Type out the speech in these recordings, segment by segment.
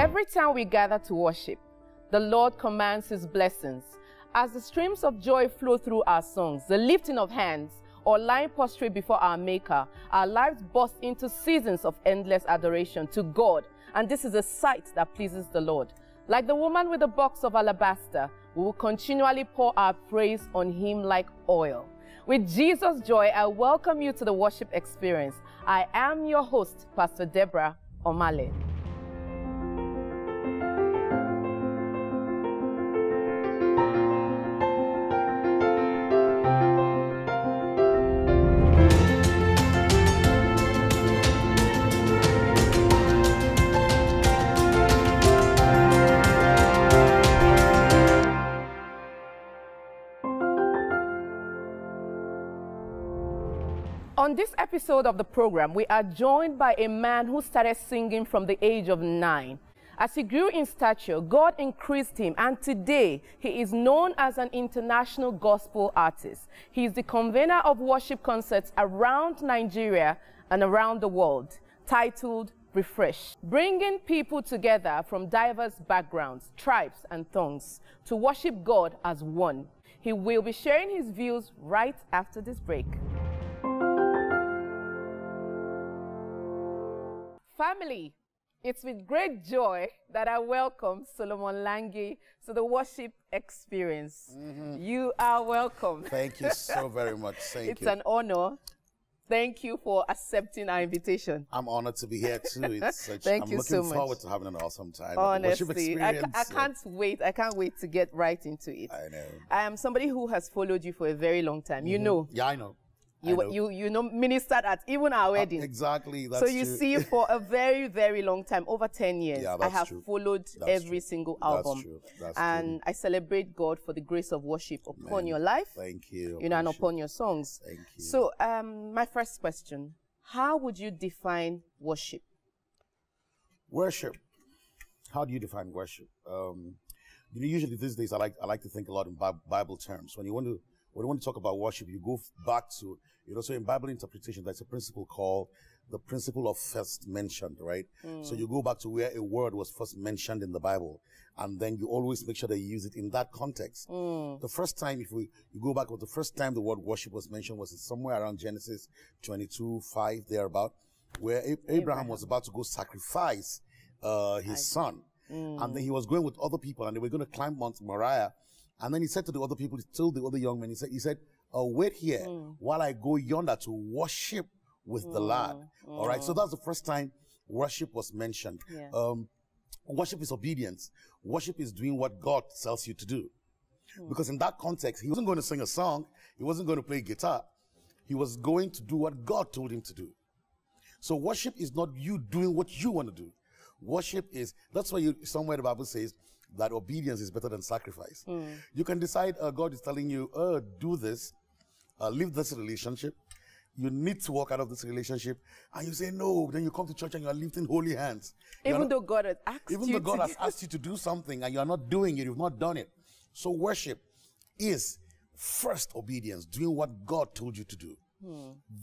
Every time we gather to worship, the Lord commands his blessings. As the streams of joy flow through our songs, the lifting of hands, or lying prostrate before our Maker, our lives burst into seasons of endless adoration to God, and this is a sight that pleases the Lord. Like the woman with the box of alabaster, we will continually pour our praise on Him like oil. With Jesus' joy, I welcome you to the worship experience. I am your host, Pastor Deborah Omale. This episode of the program, we are joined by a man who started singing from the age of nine. As he grew in stature, God increased him, and today he is known as an international gospel artist. He is the convener of worship concerts around Nigeria and around the world, titled Refresh, bringing people together from diverse backgrounds, tribes, and tongues to worship God as one. He will be sharing his views right after this break. Family, it's with great joy that I welcome Solomon Lange to the worship experience. Mm-hmm. You are welcome. Thank you so very much. Thank It's you. an honor. Thank you for accepting our invitation. I'm honored to be here too. It's such, Thank I'm you looking so much. forward to having an awesome time. Honestly, I, I can't wait. I can't wait to get right into it. I know. I am somebody who has followed you for a very long time. You mm-hmm. know, Yeah, I know. You, know. you you know ministered at even our Uh, wedding. exactly. That's so you true. see, for a very, very long time, over 10 years, Yeah, I have true. followed That's every true. single That's album. true. That's and I celebrate God for the grace of worship upon Man, your life, Thank you. you know, and upon your songs. Thank you. So, um, my first question How would you define worship? Worship. How do you define worship? Um, you know, usually these days I like I like to think a lot in Bi- Bible terms. When you want to when you want to talk about worship, you go back to you know. So in Bible interpretation, there's a principle called the principle of first mentioned, right? So you hmm. go back to where a word was first mentioned in the Bible, and then you always make sure that you use it in that context. Hmm. The first time, if we you go back, the first time the word worship was mentioned was somewhere around Genesis 22, 5, thereabout, where A- Abraham was about to go sacrifice uh, his son. And then hmm. he was going with other people and they were going to climb Mount Moriah. And then he said to the other people, he told the other young men, he said, he said, uh, wait here while I go yonder to worship with the lad. All right. So that's the first time worship was mentioned. Yeah. Um, worship is obedience. Worship is doing what God tells you to do. Because in that context, he wasn't going to sing a song. He wasn't going to play guitar. He was going to do what God told him to do. So worship is not you doing what you want to do. Worship is that's why you somewhere the Bible says that obedience is better than sacrifice. You can decide uh, God is telling you, uh, do this, uh, leave this relationship. You need to walk out of this relationship, and you say no. Then you come to church and you are lifting holy hands. You Even not- though God has asked even you though God to has asked you to do something and you are not doing it, you've not done it. So worship is first obedience, doing what God told you to do.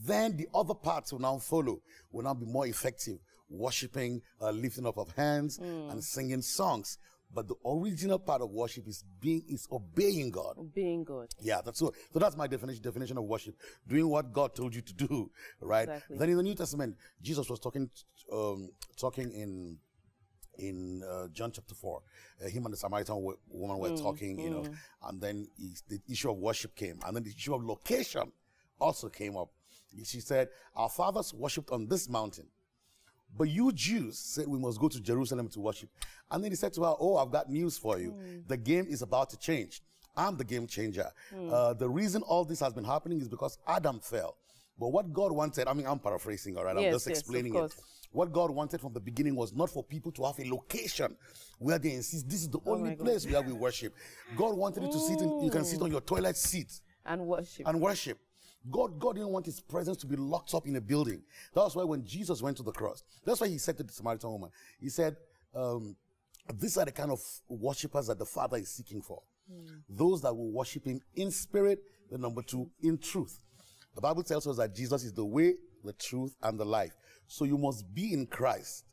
Then the other parts will now follow, will now be more effective. Worshiping, uh, lifting up of hands, and singing songs. But the original part of worship is being is obeying God. being God. Yeah, that's so. So that's my definition definition of worship: doing what God told you to do, right? Exactly. Then in the New Testament, Jesus was talking, um, talking in in uh, John chapter four. Uh, him and the Samaritan wo- woman were talking, you know, and then he, the issue of worship came, and then the issue of location also came up. She said, "Our fathers worshipped on this mountain." But you Jews said we must go to Jerusalem to worship. And then he said to her, Oh, I've got news for you. Hmm. The game is about to change. I'm the game changer. Hmm. Uh, the reason all this has been happening is because Adam fell. But what God wanted, I mean, I'm paraphrasing, all right? I'm Yes, just yes, explaining it. What God wanted from the beginning was not for people to have a location where they insist this is the oh only Oh God. place where we worship. God wanted you to sit in, you can sit on hmm. your toilet seat And worship. and worship. God, God didn't want his presence to be locked up in a building. That's why when Jesus went to the cross, that's why he said to the Samaritan woman, he said, um, these are the kind of worshippers that the Father is seeking for. Those that will worship him in spirit, the number two, in truth. The Bible tells us that Jesus is the way, the truth, and the life. So you must be in Christ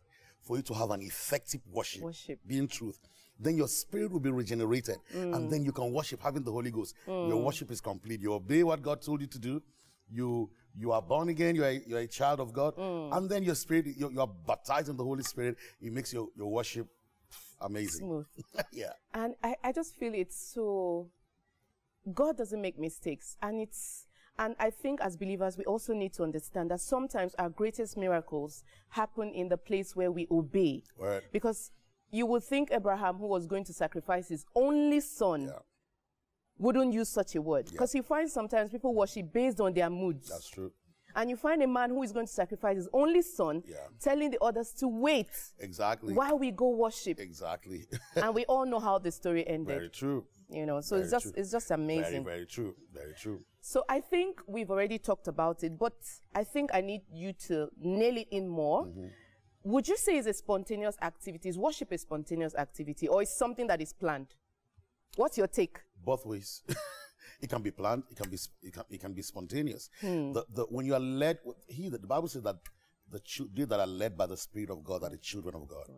for you to have an effective worship, Worship. being truth. Then your spirit will be regenerated, and mm. then you can worship having the Holy Ghost. Your mm. worship is complete. You obey what God told you to do. You you are born again. You are you're a child of God, mm. and then your spirit you, you are baptized in the Holy Spirit. It makes your your worship amazing. Smooth. yeah, And I, I just feel it's so God doesn't make mistakes. And it's and I think as believers we also need to understand that sometimes our greatest miracles happen in the place where we obey. Right. Because you would think Abraham, who was going to sacrifice his only son, yeah, wouldn't use such a word. Because you find sometimes people worship based on their moods. that's true. and you find a man who is going to sacrifice his only son, Yeah. telling the others to wait Exactly. while we go worship. Exactly. and we all know how the story ended. very true. You know, so it's just true. it's just Very, amazing. very true. Very true. So I think we've already talked about it, but I think I need you to nail it in more. Mm-hmm. Would you say it's a spontaneous activity? Is worship a spontaneous activity, or is something that is planned? What's your take? both ways. it can be planned. It can be it can, it can be spontaneous. Hmm. The, the, when you are led, he the Bible says that the chil- they that are led by the Spirit of God are the children of God.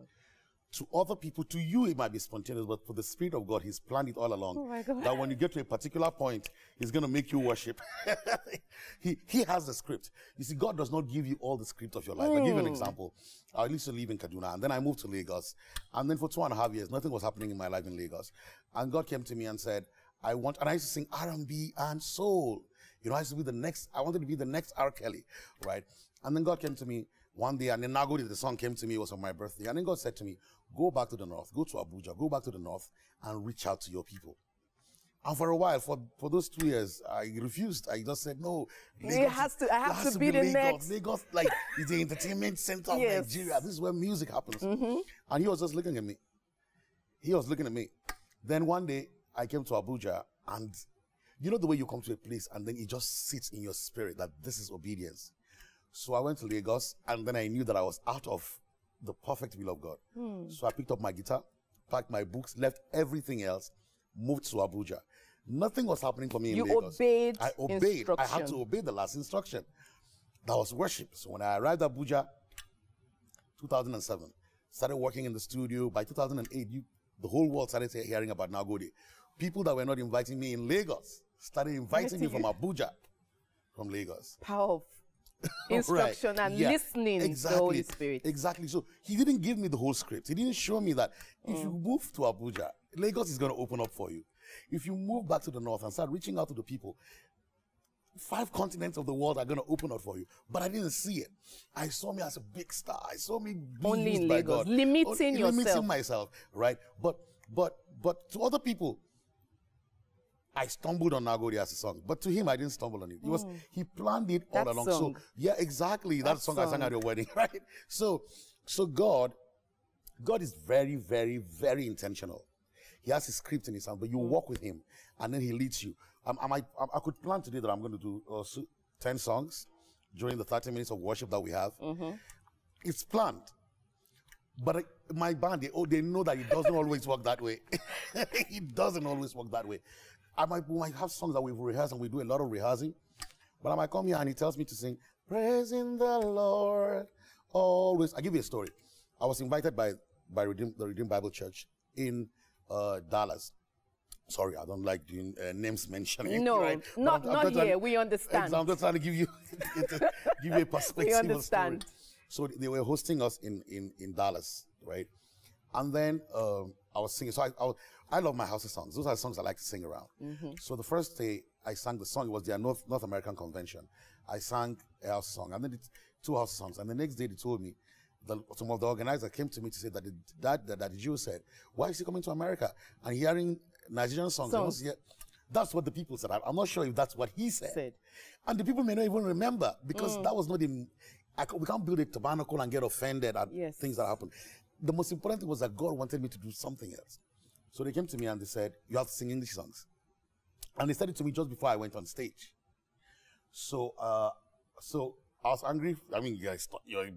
To other people, to you, it might be spontaneous, but for the Spirit of God, He's planned it all along. Oh my God. That when you get to a particular point, He's going to make you worship. he, he has the script. You see, God does not give you all the script of your life. I'll give you an mm. example. I used to live in Kaduna, and then I moved to Lagos. And then for two and a half years, nothing was happening in my life in Lagos. And God came to me and said, I want, and I used to sing R&B and soul. You know, I used to be the next, I wanted to be the next R. Kelly, right? And then God came to me one day, and then Nagode, the song came to me, it was on my birthday. And then God said to me, go back to the north, go to Abuja, go back to the north and reach out to your people. And for a while, for, for those two years, I refused. I just said, no. It has to- I have has to be the Lagos. next. Lagos, like, is the entertainment center of Yes. Nigeria. This is where music happens. Mm-hmm. And he was just looking at me. He was looking at me. Then one day, I came to Abuja, and you know the way you come to a place, and then it just sits in your spirit that this is obedience. So I went to Lagos, and then I knew that I was out of the perfect will of God. Hmm. So I picked up my guitar, packed my books, left everything else, moved to Abuja. Nothing was happening for me in You Lagos. obeyed I obeyed. I had to obey the last instruction. That was worship. So when I arrived at Abuja, 2007, started working in the studio. By 2008, you, the whole world started hearing about Nagode. People that were not inviting me in Lagos started inviting me from Abuja, from Lagos. Power of Right. instruction and Yeah. listening to the Holy Spirit. Exactly. So he didn't give me the whole script. He didn't show me that if you Mm. move to Abuja, Lagos is going to open up for you. If you move back to the north and start reaching out to the people, five continents of the world are going to open up for you. But I didn't see it. I saw me as a big star. I saw me being Only in Lagos, limiting Only- yourself. Limiting myself, right? But but but to other people, I stumbled on Nagode as a song, but to him, I didn't stumble on it. It was he planned it all Mm. That along. song. So yeah, exactly. That, That song, I sang at your wedding, right? So, so God, God is very, very, very intentional. He has his script in his hand, but you walk with him, and then he leads you. Um, I I, I could plan today that I'm going to do uh, ten songs during the 30 minutes of worship that we have. It's planned. But my band, they, oh, they know that it doesn't always work that way. it doesn't always work that way. I might, we might have songs that we've rehearsed and we do a lot of rehearsing. But I might come here and he tells me to sing, Praising the Lord always. I give you a story. I was invited by, by Redeem, the Redeemed Bible Church in uh, Dallas. Sorry, I don't like doing uh, names mentioning. No, right? Not- I'm- I'm not here. We understand. I'm just trying to give you, give you a perspective. story. understand. So they were hosting us in, in, in Dallas, right? And then um, I was singing. So I, I, was- I love my Hausa songs. Those are songs I like to sing around. So the first day I sang the song, it was their North, North American convention. I sang a Hausa song and then it's two Hausa songs. And the next day they told me, the, some of the organizers came to me to say that the, that, that, that the Jew said, why is he coming to America and hearing Nigerian songs? I Songs. was here- That's what the people said. I'm not sure if that's what he said. Said. And the people may not even remember because Mm. that was not in. I, we can't build a tabernacle and get offended at Yes. things that happen. The most important thing was that God wanted me to do something else. So they came to me and they said, You have to sing English songs. And they said it to me just before I went on stage. So, uh, so I was angry. I mean, you guys, you're,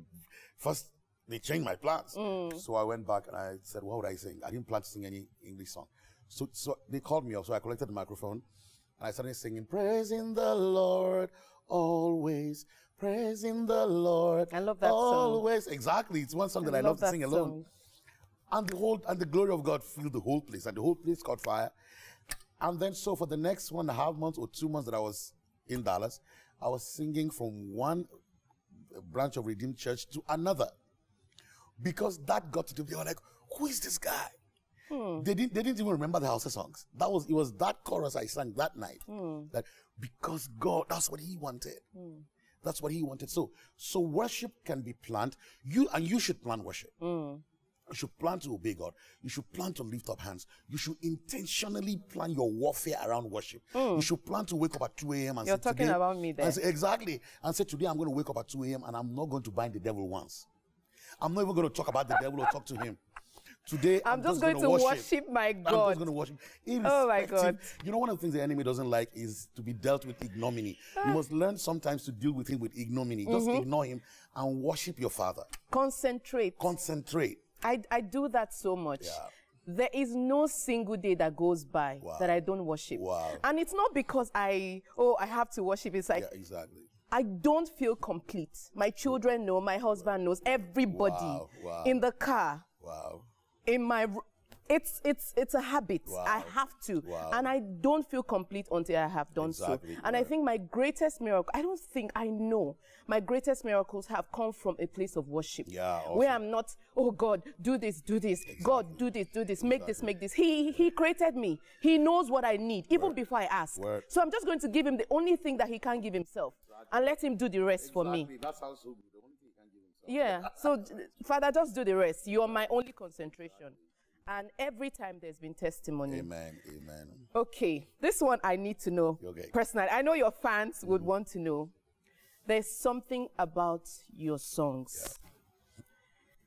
first they changed my plans. So I went back and I said, What would I sing? I didn't plan to sing any English song. So, so they called me up. So I collected the microphone and I started singing, Praising the Lord always praising the Lord. I love that song. Always, exactly. It's one song that I, love, to that sing alone. And the whole and the glory of God filled the whole place, and the whole place caught fire. And then, so for the next one and a half months or two months that I was in Dallas, I was singing from one branch of Redeemed Church to another because that got to them. They were like, "Who is this guy?" Hmm. They didn't. They didn't even remember the Hausa songs. That was it. Was that chorus I sang that night? Hmm. That because God, that's what He wanted. Hmm. That's what He wanted. So, so worship can be planned. You and you should plan worship. You should plan to obey God. You should plan to lift up hands. You should intentionally plan your warfare around worship. You should plan to wake up at 2 a.m. and You're say, talking about me there. and say, exactly. And say, today I'm going to wake up at 2 a.m. and I'm not going to bind the devil once. I'm not even going to talk about the devil or talk to him. Today, I'm, just going to worship, my I'm God. just going to worship. Oh my God. You know, one of the things the enemy doesn't like is to be dealt with ignominy. Ah. You must learn sometimes to deal with him with ignominy. Just Mm-hmm. ignore him and worship your father. Concentrate. Concentrate. I, I do that so much. Yeah. There is no single day that goes by Wow. that I don't worship. Wow. And it's not because I, oh, I have to worship. It's like, Yeah, exactly. I don't feel complete. My children know, my husband knows, everybody Wow, wow. in the car, Wow. In my it's it's it's a habit. Wow. I have to. Wow. And I don't feel complete until I have done Exactly, so. And I think my greatest miracle, I don't think I know. My greatest miracles have come from a place of worship. Yeah, Where awesome. I'm not, oh God, do this, do this. God, do this, do this, make this, make this. He he created me. He knows what I need, even before I ask. Word. So I'm just going to give him the only thing that he can't give himself. And let him do the rest for me. That sounds so good. The only thing he can give himself. Yeah. So, Father, just do the rest. You are my only concentration. And every time there's been testimony. Amen. Amen. Okay, this one I need to know Okay. personally. I know your fans would mm-hmm. want to know. There's something about your songs.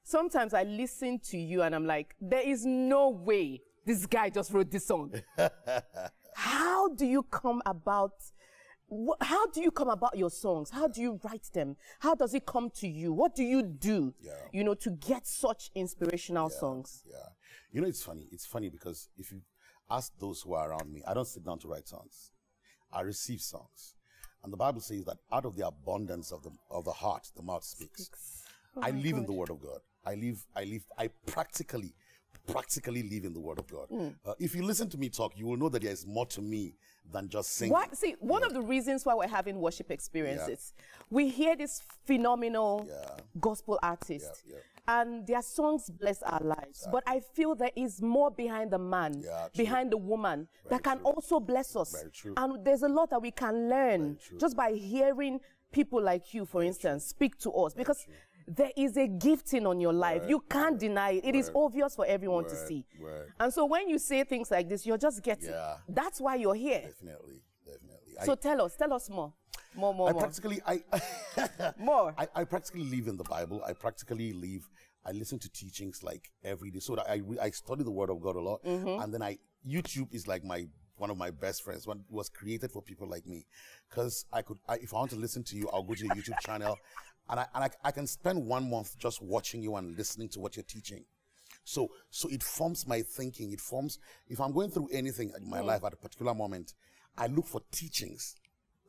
Sometimes I listen to you and I'm like, there is no way this guy just wrote this song. How do you come about? How do you come about your songs? How do you write them? How does it come to you? What do you do, Yeah. you know, to get such inspirational songs? Yeah. You know, it's funny. It's funny because if you ask those who are around me, I don't sit down to write songs. I receive songs. And the Bible says that out of the abundance of the of the heart, the mouth speaks. I oh live in the Word of God. I live, I live, I practically, practically live in the Word of God. Uh, if you listen to me talk, you will know that there is more to me than just singing. Why, see, one of the reasons why we're having worship experiences, we hear this phenomenal Yeah. gospel artist, Yeah, and their songs bless our lives. But I feel there is more behind the man, Yeah, behind the woman, that can also bless us. Very true. And there's a lot that we can learn just by hearing people like you, for instance, speak to us. Because there is a gifting on your life. You can't deny it. It is obvious for everyone to see. And so when you say things like this, you're just getting. Yeah. That's why you're here. Definitely, definitely. I- So tell us, tell us more. More, more, I more. practically, I, More. I, I practically live in the Bible. I practically live. I listen to teachings like every day. So that I, I study the Word of God a lot, mm-hmm. and then I YouTube is like my one of my best friends. One was created for people like me, because I could, I, if I want to listen to you, I'll go to your YouTube channel, and I and I, I can spend one month just watching you and listening to what you're teaching. So, so it forms my thinking. It forms, if I'm going through anything in my hmm. life at a particular moment, I look for teachings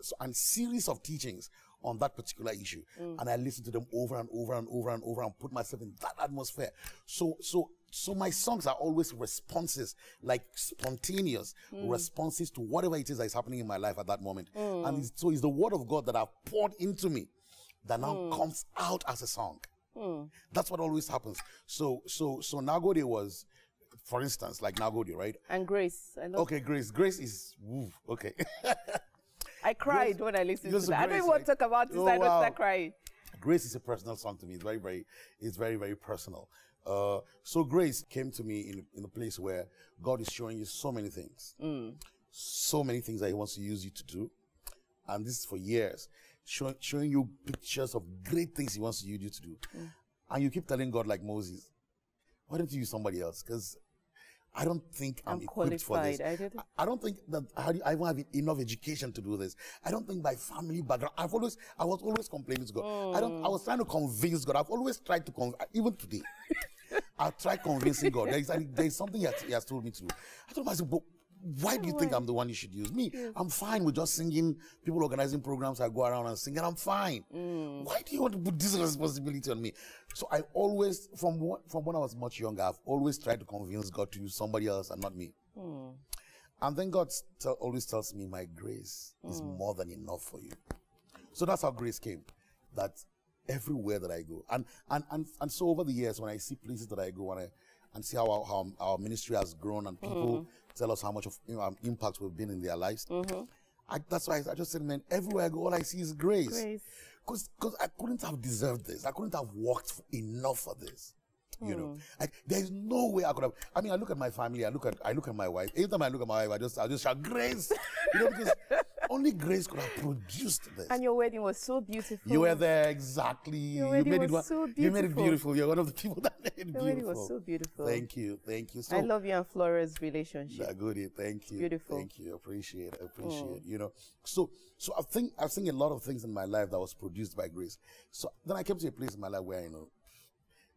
so, and series of teachings on that particular issue. Hmm. And I listen to them over and over and over and over and put myself in that atmosphere. So, so, so my songs are always responses, like spontaneous hmm. responses to whatever it is that is happening in my life at that moment. And it's, so it's the word of God that I've poured into me that now hmm. comes out as a song. Hmm. That's what always happens. So, so, so Nagode was, for instance, like Nagode, right? and Grace. I love Okay, Grace. Grace is woo, okay. I cried when I listened to that. I don't even want to talk about this. Oh, I don't wow. start crying. Grace is a personal song to me. It's very, very, it's very, very personal. Uh, so Grace came to me in, in a place where God is showing you so many things, hmm. so many things that He wants to use you to do, and this is for years, showing showing you pictures of great things He wants you to do, mm. and you keep telling God like Moses, why don't you use somebody else? Because I don't think I'm, I'm equipped for this. I didn't- I- don't think that I, I even have enough education to do this. I don't think my family background. I've always, I was always complaining to God. I don't. I was trying to convince God. I've always tried to convince. Even today, I tried convincing God. There is, there is something he has, he has told me to do. I told myself, but why do you think I'm the one you should use? Me, I'm fine with just singing, people organizing programs, I go around and sing, and I'm fine. Mm. Why do you want to put this responsibility on me? So I always, from what, from when I was much younger, I've always tried to convince God to use somebody else and not me. Hmm. And then God tell, always tells me, My grace is Hmm. more than enough for you. So that's how grace came. That everywhere that I go, and and and, and so over the years, when I see places that I go and I and see how our, how our ministry has grown, and people Mm-hmm. Tell us how much of you know, um, impact we've been in their lives, I, that's why I just said, man, everywhere I go, all I see is grace. Grace. Because I couldn't have deserved this. I couldn't have worked f- enough for this. You know, like there is no way I could have. I mean, I look at my family. I look at I look at my wife. Every time I look at my wife, I just I just shout grace. You know, because only grace could have produced this. And your wedding was so beautiful. you were there exactly. you wedding made it was one- so You made it beautiful. beautiful. You're one of the people that made it Your beautiful. wedding was so beautiful. Thank you, thank you. So I love you and Flora's relationship. yeah, good. Thank you. Beautiful. Thank you. Appreciate. it, Appreciate. Mm. You know. So so I think I've seen a lot of things in my life that was produced by grace. So then I came to a place in my life where you know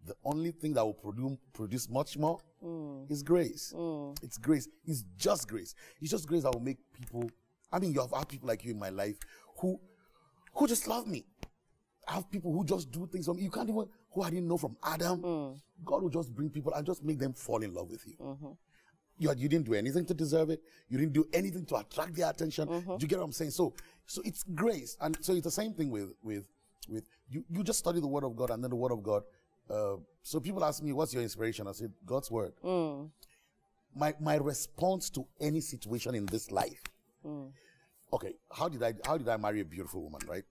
the only thing that will produce produce much more mm. is grace. Mm. It's grace. It's just grace. It's just grace that will make people. I mean, you have had people like you in my life who who just love me. I have people who just do things for me. You can't even who I didn't know from Adam. Mm. God will just bring people and just make them fall in love with you. Mm-hmm. You, you didn't do anything to deserve it. You didn't do anything to attract their attention. Mm-hmm. Do you get what I'm saying? So, so it's grace, and so it's the same thing with with with you. You just study the Word of God, and then the Word of God. Uh, so people ask me, "What's your inspiration?" I said, "God's Word." Mm. My my response to any situation in this life. Mm. Okay, how did I how did I marry a beautiful woman? Right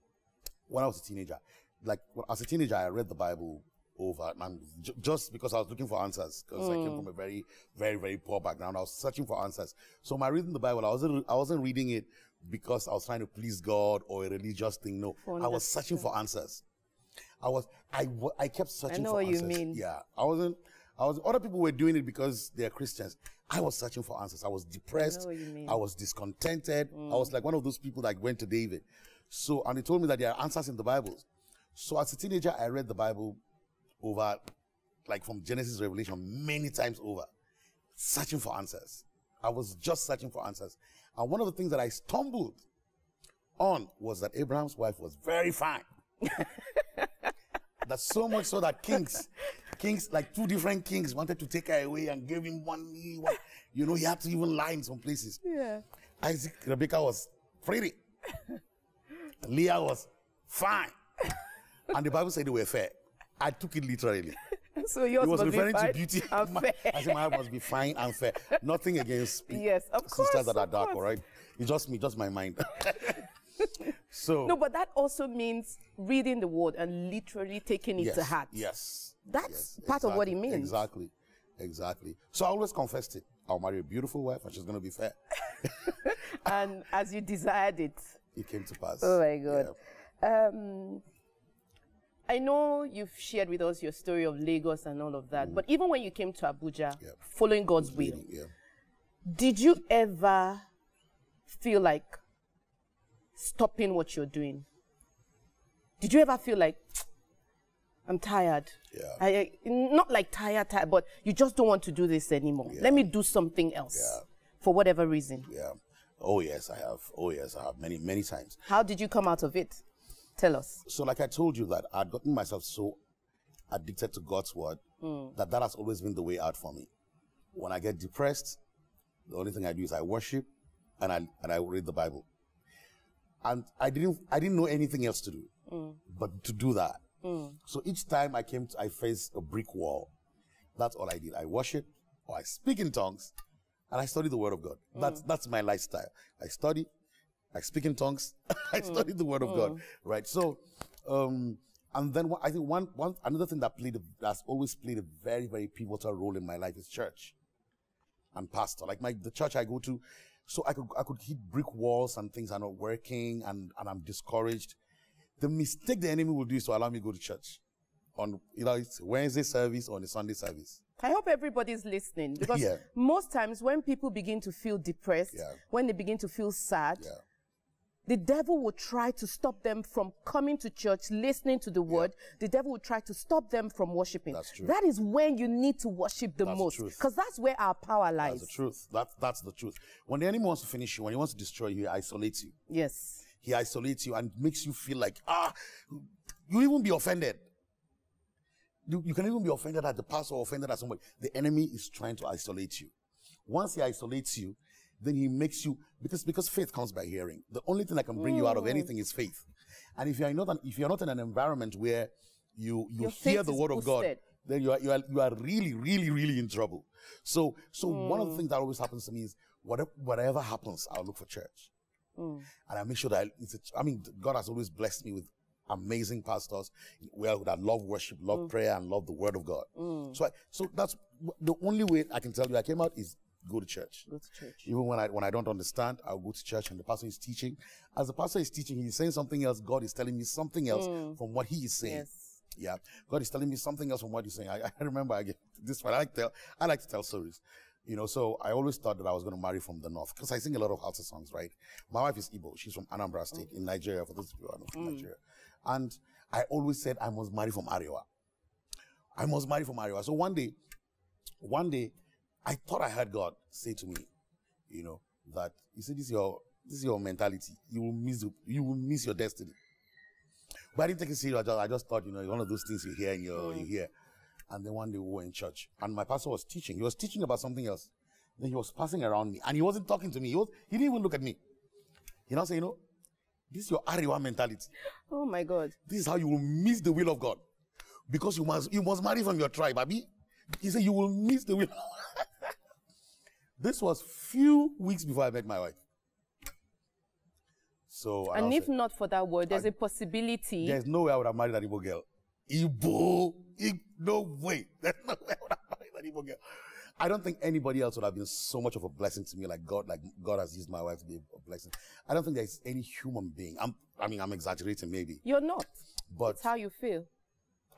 when I was a teenager, like as a teenager, I read the Bible over, and j- just because I was looking for answers, because I came mm. from a very, very, very poor background, I was searching for answers. So my reading the Bible, I wasn't, I wasn't reading it because I was trying to please God or a religious thing. No, I was searching for answers. I was, I, I kept searching know for what you mean. Yeah, I wasn't. I was. Other people were doing it because they're Christians. I was searching for answers. I was depressed. mean. I was discontented. I was like one of those people that went to David. So, and he told me that there are answers in the Bible. So, as a teenager, I read the Bible over, like from Genesis to Revelation, many times over, searching for answers. I was just searching for answers. And one of the things that I stumbled on was that Abraham's wife was very fine. That's so much so that kings, kings, like two different kings wanted to take her away and gave him money. One- You know, he had to even lie in some places. Yeah. Isaac, Rebecca was pretty. Leah was fine. and the Bible said they were fair. I took it literally. So yours It was must be referring to beauty. and My- fair. I said my wife must be fine and fair. Nothing against Yes, of sisters course, that are dark, course. all right? It's just me, just my mind. So No, but that also means reading the word and literally taking it yes, to heart. Yes. That's yes, part of what it means. Exactly. Exactly. So I always confessed it. I'll marry a beautiful wife and she's gonna be fair. And as you desired it. It came to pass. Oh my God. Yeah. Um, I know you've shared with us your story of Lagos and all of Mm. that, but even when you came to Abuja, Yeah. following God's will, yeah. did you ever feel like stopping what you're doing? Did you ever feel like I'm tired? Yeah. I, not like tired, tired, but you just don't want to do this anymore. Let me do something else Yeah. for whatever reason. Yeah. Oh yes, I have. Oh yes, I have many, many times. How did you come out of it? Tell us. So, like I told you, that I'd gotten myself so addicted to God's word mm. that that has always been the way out for me. When I get depressed, the only thing I do is I worship and I and I read the Bible. And I didn't I didn't know anything else to do, mm. but to do that. Mm. So each time I came, to, I faced a brick wall. That's all I did. I worship or I speak in tongues, and I study the Word of God. Mm. That's that's my lifestyle. I study, I speak in tongues, I study the Word of God. Right. So, um, and then one, I think one one another thing that played that's always played a very very pivotal role in my life is church and pastor. Like my the church I go to, so I could I could hit brick walls and things are not working and and I'm discouraged. The mistake the enemy will do is to allow me to go to church on it's Wednesday service or on a Sunday service. I hope everybody's listening because Yeah. most times when people begin to feel depressed, Yeah. when they begin to feel sad, Yeah. The devil will try to stop them from coming to church, listening to the word. The devil will try to stop them from worshiping. That's true. That is when you need to worship the That's most. Because that's where our power lies. That's the truth. That, that's the truth. When the enemy wants to finish you, when he wants to destroy you, he isolates you. Yes. He isolates you and makes you feel like, ah, you even be offended. You, you can even be offended at the pastor or offended at somebody. The enemy is trying to isolate you. Once he isolates you, then he makes you because because faith comes by hearing. The only thing that can bring you out of Mm. anything is faith. And if you are not an, if you are not in an environment where you you Your hear the word of God, then you are you are you are really really really in trouble. So so one of the things that always happens to me is whatever whatever happens, I'll look for church, and I make sure that I, it's a, I mean God has always blessed me with amazing pastors well that love worship, love prayer, and love the word of God. So I, so that's the only way I can tell you I came out is go to church. Go to church. Even when I when I don't understand, I'll go to church and the pastor is teaching. As the pastor is teaching, he's saying something else. God is telling me something else mm. from what he is saying. Yes. Yeah, God is telling me something else from what he's saying. I, I remember I get this one. I like to tell. I like to tell stories. You know, so I always thought that I was going to marry from the north because I sing a lot of Hausa songs, right? My wife is Igbo. She's from Anambra State in mm. Nigeria. For those people who are not from mm. Nigeria, and I always said I must marry from Arewa. I must marry from Arewa. So one day, one day, I thought I heard God say to me, you know, that you see, this is your this is your mentality. You will miss you will miss your destiny. But I didn't take it serious. I just, I just thought, you know, one of those things you hear and you you hear. And then one day we were in church, and my pastor was teaching. He was teaching about something else. Then he was passing around me, and he wasn't talking to me. He was he didn't even look at me. He now say, you know, this is your Arewa mentality. Oh my God. This is how you will miss the will of God. Because you must you must marry from your tribe, Abi. He said you will miss the will. this was few weeks before I met my wife. So And I if not for that word, there's a possibility. there's no way I would have married that Igbo girl. Igbo, Ig- no way. There's no way I would have married that Igbo girl. I don't think anybody else would have been so much of a blessing to me like God, like God has used my wife to be a blessing. I don't think there's any human being. I'm, I mean, I'm exaggerating maybe, You're not. but It's how you feel.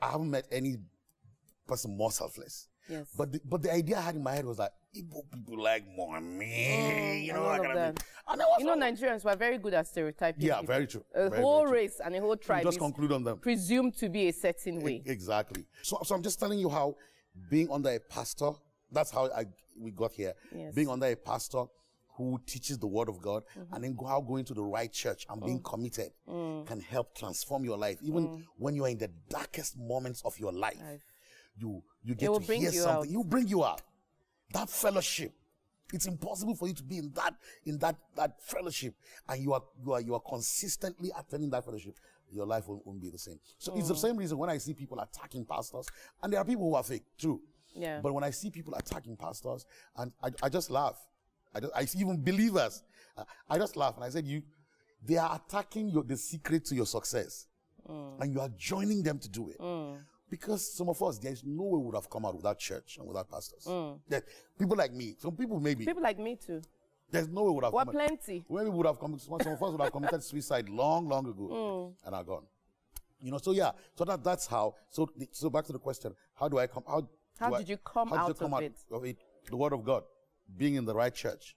I haven't met any person more selfless. Yes. But the, but the idea I had in my head was that Igbo people like money, you know, all that of kind of thing. And I was You know, like, Nigerians were very good at stereotyping. yeah, people. very true. A Very, whole very true. race and a whole tribe Just conclude on them. presumed to be a certain way. Exactly. So, so I'm just telling you how being under a pastor, that's how I, we got here. Yes. Being under a pastor who teaches the word of God Mm-hmm. and then go out going to the right church and Mm. being committed can help transform your life. Even when you are in the darkest moments of your life, Life. You, you get to bring hear you something. out. You bring you out. That fellowship. It's impossible for you to be in that in that that fellowship, and you are you are you are consistently attending that fellowship. Your life won't, won't be the same. So it's the Mm. same reason when I see people attacking pastors, and there are people who are fake, too. Yeah. But when I see people attacking pastors, and I, I just laugh. I, just, I see even believers. I, I just laugh, and I said, "You, they are attacking your, the secret to your success, Mm. and you are joining them to do it." Because some of us, there's no way we would have come out without church and without pastors. That people like me, some people maybe, Mm. People like me too. there's no way we would have Well, come out. plenty. Maybe we would have come, some of us would have committed suicide long, long ago Mm. and are gone. You know, so yeah, so that that's how. So the- so back to the question: How do I come? How How do I- did you come how did you out come of out it? of it? The word of God, being in the right church.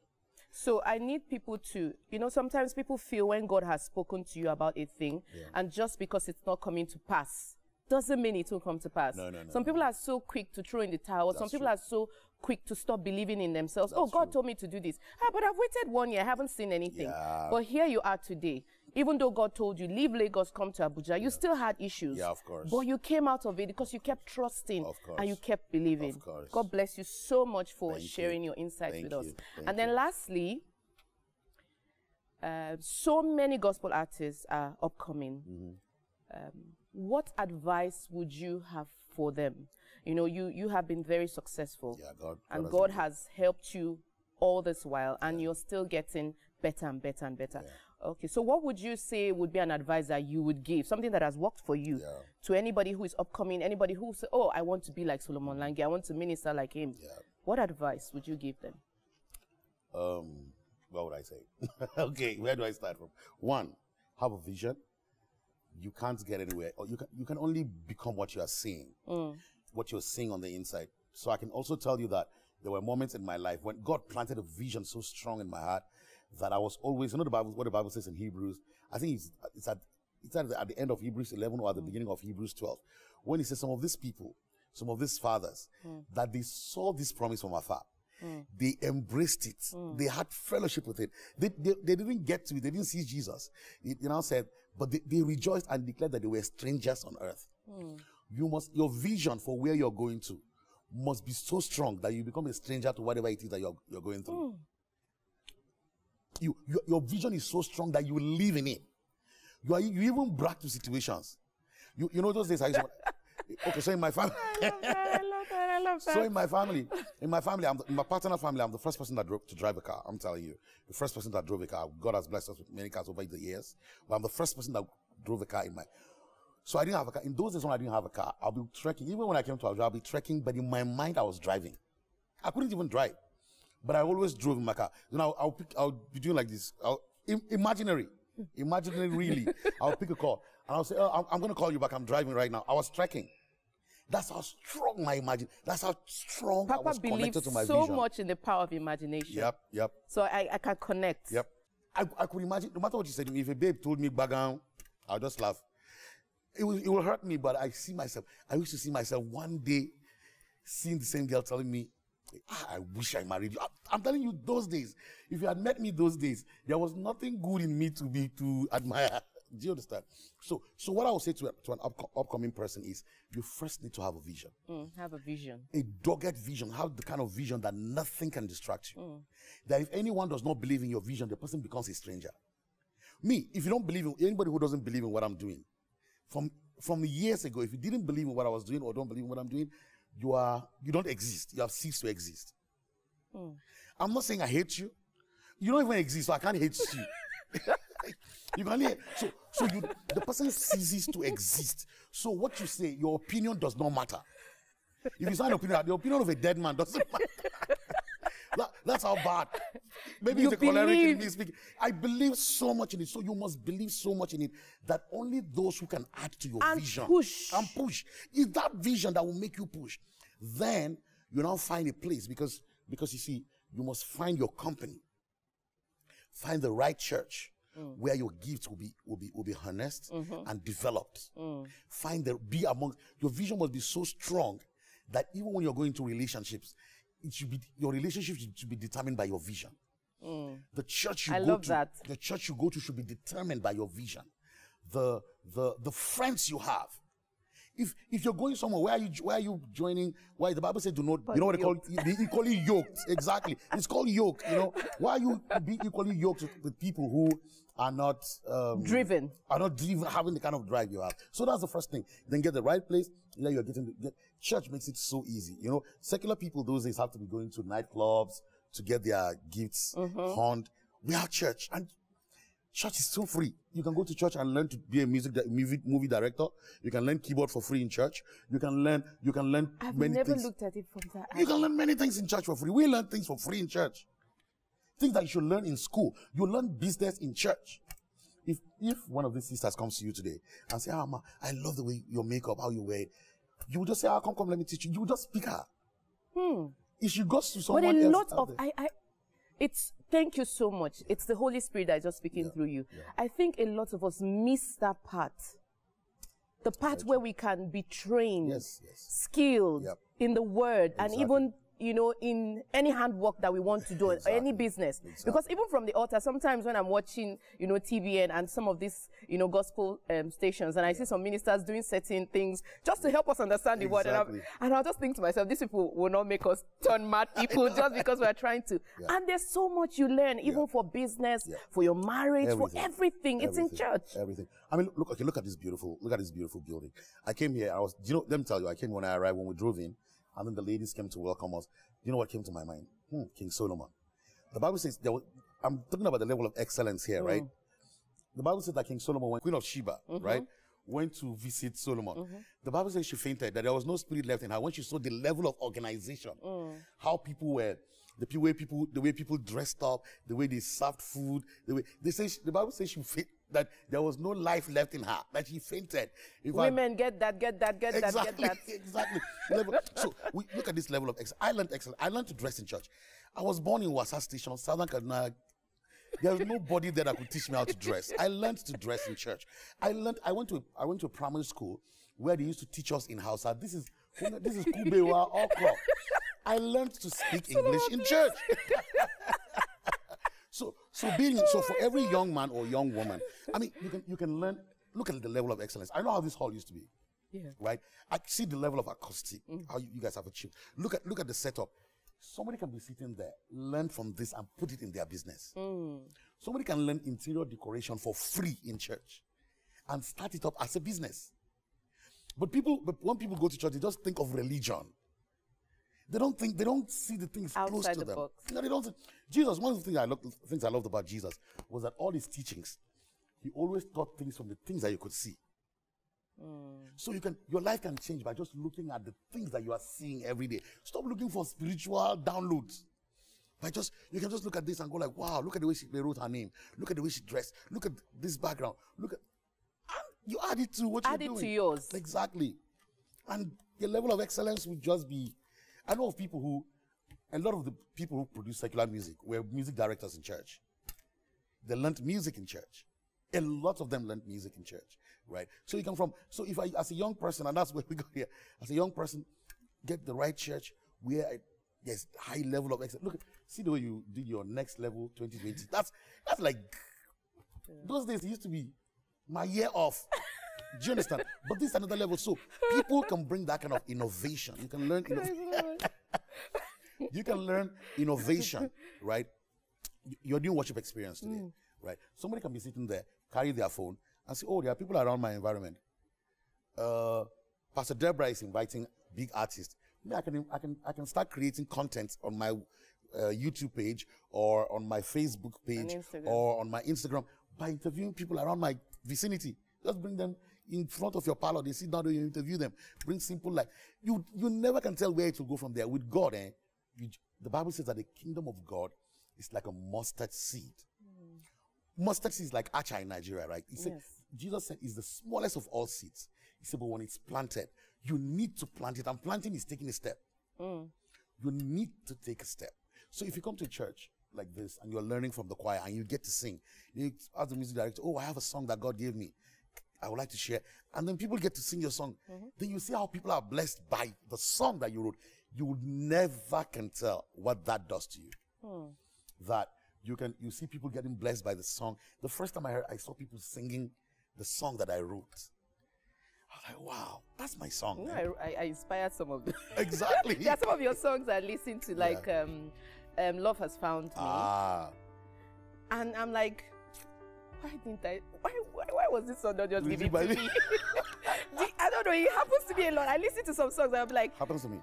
So I need people to, you know, sometimes people feel when God has spoken to you about a thing, and just because it's not coming to pass, doesn't mean it will come to pass. No, no, no, Some people are so quick to throw in the towel. Some people true. are so quick to stop believing in themselves. oh, God told me to do this. Ah, but I've waited one year, I haven't seen anything. Yeah. But here you are today. Even though God told you, leave Lagos, come to Abuja, you still had issues. Yeah, of course. But you came out of it because you kept trusting Of course. and you kept believing. Of course. God bless you so much for Thank you. sharing your insights Thank with us. you. Thank and then you. lastly, uh, so many gospel artists are upcoming. Mm-hmm. Um, what advice would you have for them? You know, you you have been very successful, Yeah, God. and has God been has helped you all this while, and you're still getting better and better and better. Okay, so what would you say would be an advice that you would give, something that has worked for you, Yeah. to anybody who is upcoming, anybody who say, "Oh, I want to be like Solomon Lange, I want to minister like him." Yeah. What advice would you give them? um, what would I say? okay, where do I start from? One, have a vision. You can't get anywhere, or you can you can only become what you are seeing, mm. what you're seeing on the inside. So I can also tell you that there were moments in my life when God planted a vision so strong in my heart that I was always, you know, the Bible, what the Bible says in Hebrews. I think it's, it's at it's at the, at the end of Hebrews 11 or at the mm. beginning of Hebrews 12, when he says some of these people, some of these fathers, mm. that they saw this promise from afar. They embraced it. They had fellowship with it. They, they, they didn't get to it. They didn't see Jesus. It, you know, said, but they, they rejoiced and declared that they were strangers on earth. You must, your vision for where you're going to must be so strong that you become a stranger to whatever it is that you're, you're going through. You, your, your vision is so strong that you live in it. You are you even brag to situations. You, you know those days I used to, okay, so in my family, love that. I love that. I love that. so in my family, in my family, I'm the, in my paternal family, I'm the first person that drove to drive a car. I'm telling you, the first person that drove a car. God has blessed us with many cars over the years, but I'm the first person that drove a car in my. So I didn't have a car. In those days when I didn't have a car, I'll be trekking. Even when I came to Abuja, I'll be trekking, but in my mind I was driving. I couldn't even drive, but I always drove in my car. You know, I'll, I'll, pick, I'll be doing like this. I'll, im- imaginary, imaginary, really. I'll pick a call and I'll say, oh, I'm, I'm going to call you back. I'm driving right now. I was trekking. That's how strong my imagine. That's how strong I was connected to my so vision. So much in the power of imagination. Yep, yep, So I, I can connect. yep. I, I could imagine, no matter what you said to me, if a babe told me bagan, I'll just laugh. It will, it will hurt me, but I see myself. I used to see myself one day seeing the same girl telling me, "Ah, I wish I married you. I, I'm telling you, those days, if you had met me those days, there was nothing good in me to be to admire. Do you understand? So, so what I would say to, a- to an upco- upcoming person is, you first need to have a vision Mm, have a vision. a dogged vision, have the kind of vision that nothing can distract you. That if anyone does not believe in your vision, the person becomes a stranger. Me, if you don't believe in anybody who doesn't believe in what I'm doing, from from years ago, if you didn't believe in what I was doing or don't believe in what I'm doing, you are you don't exist. You have ceased to exist. I'm not saying I hate you. You don't even exist, so I can't hate you. you can only so so you the person ceases to exist. So what you say, your opinion does not matter. If it's an opinion, the opinion of a dead man doesn't matter. That- that's how bad. Maybe You it's a choleric in me speaking. I believe so much in it. So you must believe so much in it that only those who can add to your And vision push. and push. It's that vision that will make you push. Then you now find a place because because you see, you must find your company. Find the right church Mm. where your gifts will be will be will be harnessed mm-hmm. and developed. Mm. Find the be among your vision must be so strong that even when you're going to relationships, it should be your relationship should, be determined by your vision. Mm. The church you I go love to, that. the church you go to should be determined by your vision. The the the friends you have. If if you're going somewhere, where are you where are you joining? Why the Bible says do not you know what they call it? Be equally yoked. Exactly. It's called yoke, you know. Why are you be equally yoked with, with people who are not um, Driven. are not driven having the kind of drive you have. So that's the first thing. Then get the right place. Yeah, you're getting the, get, church makes it so easy. You know, secular people those days have to be going to nightclubs to get their gifts horned. We have church and church is so free. You can go to church and learn to be a music di- movie, movie director. You can learn keyboard for free in church. You can learn you can learn I've many never things. looked at it from that You can learn many things in church for free. We learn things for free in church. Things that you should learn in school. You learn business in church. If if one of these sisters comes to you today and say, Ah ma, I love the way your makeup, how you wear it, you will just say, Ah, come, come, let me teach you. You will just speak her. If she goes to someone But a lot of I, I it's thank you so much. It's the Holy Spirit that is just speaking through you. I think a lot of us miss that part. The part where we can be trained, Yes, yes. skilled Yep. in the word, and even you know in any handwork that we want to do, or any Exactly. business. Because even from the altar, sometimes when I'm watching, you know, TBN and some of these, you know, gospel um, stations, and I see some ministers doing certain things just to help us understand the word, and, Exactly. and I'll just think to myself, these people will not make us turn mad people just because we're trying to. And there's so much you learn, even for business, for your marriage, for everything. It's in church. Everything. I mean, look. Okay, look at this beautiful. Look at this beautiful building. I came here. I was. You know, let me tell you. I came when I arrived when we drove in, and then the ladies came to welcome us. You know what came to my mind? Hmm, King Solomon. The Bible says there was. I'm talking about the level of excellence here, right? Mm. The Bible says that King Solomon, when Queen of Sheba, mm-hmm. right, went to visit Solomon, mm-hmm. the Bible says she fainted, that there was no spirit left in her when she saw the level of organization, mm. how people were, the way people, the way people dressed up, the way they served food, the way they say, she- the Bible says she fainted, that there was no life left in her, that she fainted. In fact, Women get that, get that, get that, exactly, get that. exactly. So we look at this level of excellence. I learned excellence. I learned to dress in church. I was born in Wasa Station, Southern Kaduna. There's nobody there that could teach me how to dress. I learned to dress in church. I learned. I went to. A, I went to a primary school where they used to teach us in Hausa. This is this is Kubewa Okra. I learned to speak English in church. so being so for every young man or young woman, I mean you can you can learn. Look at the level of excellence. I know how this hall used to be. Yeah. Right? I see the level of acoustic, mm. how you, you guys have achieved. Look at look at the setup. Somebody can be sitting there, learn from this and put it in their business. Mm. Somebody can learn interior decoration for free in church and start it up as a business. But people, but when people go to church, they just think of religion. They don't think, they don't see the things Outside close to the them. Box. No, they don't. Jesus, one of the things I, loved, things I loved about Jesus was that all his teachings, he always taught things from the things that you could see. Mm. So you can your life can change by just looking at the things that you are seeing every day. Stop looking for spiritual downloads. By just you can just look at this and go like, wow, look at the way she wrote her name. Look at the way she dressed. Look at this background. Look at and you add it to what add you're doing. Add it to yours. Exactly. And your level of excellence would just be I know of people who a lot of the people who produce secular music were music directors in church. They learned music in church. A lot of them learned music in church right? So you come from, so if I, as a young person, and that's where we go here, as a young person, get the right church where I, there's high level of excellence. Look, see the way you did your next level 2020. That's, that's like, yeah. those days used to be my year off. Do you understand? But this is another level. So people can bring that kind of innovation. You can learn innovation. you can learn innovation, right? You're doing worship experience today, mm. right? Somebody can be sitting there, carry their phone, and say, oh, there are people around my environment. Uh, Pastor Deborah is inviting big artists. I can, I can, I can start creating content on my uh, YouTube page or on my Facebook page or on my Instagram by interviewing people around my vicinity. Just bring them in front of your parlor. They sit down, you interview them. Bring simple life. you. You never can tell where it will go from there. With God, eh? You, the Bible says that the kingdom of God is like a mustard seed. Mm. Mustard seed is like acha in Nigeria, right? He yes. said Jesus said it's the smallest of all seeds. He said, but when it's planted, you need to plant it. And planting is taking a step. Mm. You need to take a step. So if you come to church like this and you're learning from the choir and you get to sing, you ask the music director, oh, I have a song that God gave me. I would like to share. And then people get to sing your song. Mm-hmm. Then you see how people are blessed by the song that you wrote. You never can tell what that does to you. Mm. That you can you see people getting blessed by the song. The first time I heard I saw people singing the song that I wrote. I was like, wow, that's my song. I, I, inspired some of them. Exactly. there are some of your songs I listen to, like yeah. um, um, Love Has Found Me. Ah. And I'm like, why didn't I? Why, why, why was this song not just given to me? I don't know. It happens to me a lot. I listen to some songs and I'm like, happens to me.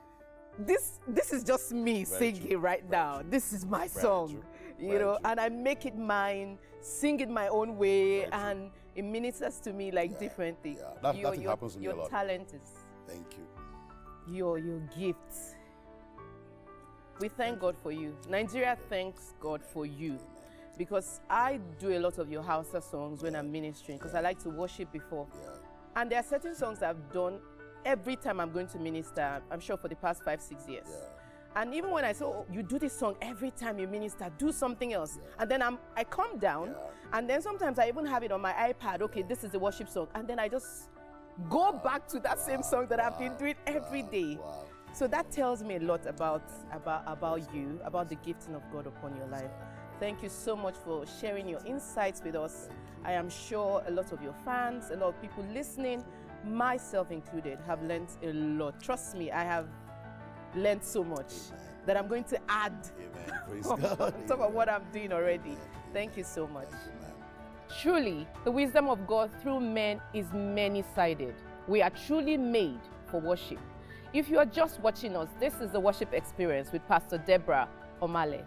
This this is just me Very singing true. right Very now. True. This is my Very song, true. you know, and I make it mine, sing it my own way, and it ministers to me like yeah, differently. Yeah, that, your, that your, happens to me a lot. Your talent is. Thank you. Your your gifts. We thank God for you. Nigeria thanks God for you. Because I do a lot of your Hausa songs when I'm ministering because I like to worship before. And there are certain songs I've done every time I'm going to minister, I'm sure for the past five, six years. And even when I say, oh, you do this song every time you minister, do something else. Yeah. And then I'm, I calm down. Yeah. And then sometimes I even have it on my iPad. Okay, this is a worship song. And then I just go wow. back to that wow. same song that wow. I've been doing every day. So that tells me a lot about, about, about you, about the gifting of God upon your life. Thank you so much for sharing your insights with us. I am sure a lot of your fans, a lot of people listening, myself included, have learned a lot. Trust me, I have learned so much Amen. that I'm going to add on top of what I'm doing already. Thank you so much. Truly, the wisdom of God through men is many-sided. We are truly made for worship. If you are just watching us, this is the worship experience with Pastor Deborah Omale.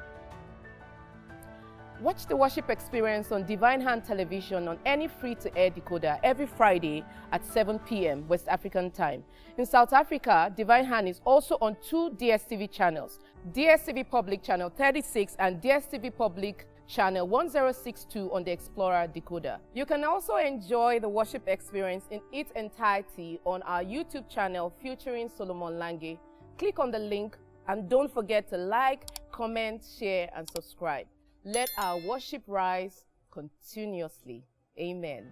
Watch the worship experience on Divine Hand Television on any free-to-air decoder every Friday at 7 p.m. West African time. In South Africa, Divine Hand is also on two DSTV channels, DSTV Public Channel 36 and DSTV Public Channel 1062 on the Explora decoder. You can also enjoy the worship experience in its entirety on our YouTube channel featuring Solomon Lange. Click on the link and don't forget to like, comment, share and subscribe. Let our worship rise continuously. Amen.